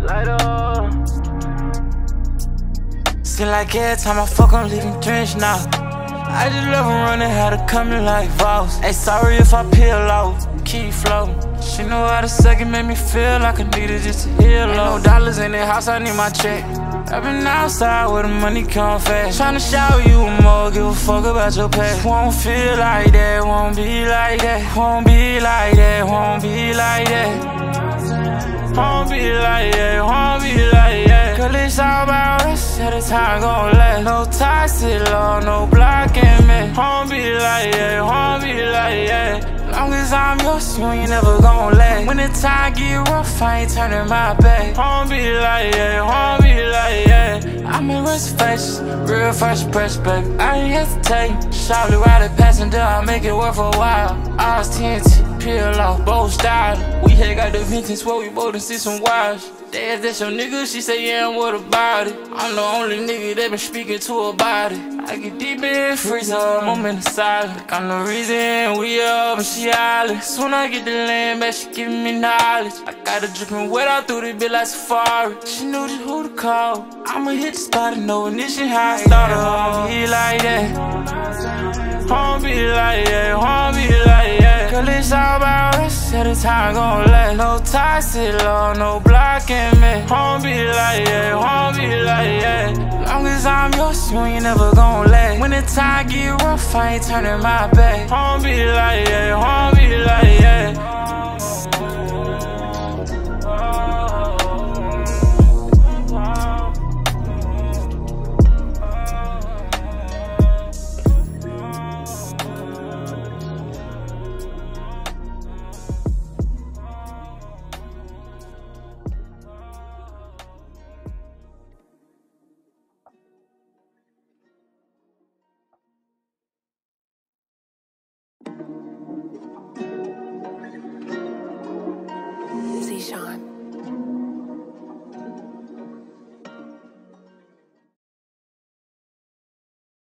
Lighter. See, like every time I fuck, I'm leaving drenched now. I just love her running, how to come to like vows. Hey, sorry if I peel off, keep flowing. She know how to suck it, make me feel like I needed just to heal Ain't no dollars in the house, I need my check. I've been outside where the money come fast. Tryna shower you more, give a fuck about your past. Won't feel like that, won't be like that, won't be like that, won't be like that. Won't be like yeah, won't be like that. Cause it's all about us, yeah, the time gon' last. No toxic law, no blocking me. Won't be like yeah, won't be like yeah. Long as I'm yours, you ain't never gon' let. When the time get rough, I ain't turning my back. Won't be like yeah, won't be like yeah. I'm in reservations, real fresh press, baby. I ain't hesitate. Shortly ride a passenger, I make it worth a while. I was TNT, peel off, both style. We had got the vintage where we both see some wires. They asked that's your nigga, she say yeah, what about it? I'm the only nigga that been speaking to about it. I get deep in freeze up, I'm in the silence. I'm the reason we up and she hollering. Soon I get the land back, she giving me knowledge. I got a dripping wet out through the bit like Safari. She knew just who to call. I'ma hit the spot and no ignition, how I started. Home be like that. Home be like that, home be like that. It's all about us, yeah, the time gon' last. No toxic law, no blocking me. Home be like that, home be like that. Long as I'm yours, you ain't never gon' let. When the time get rough, I ain't turning my back. Home be like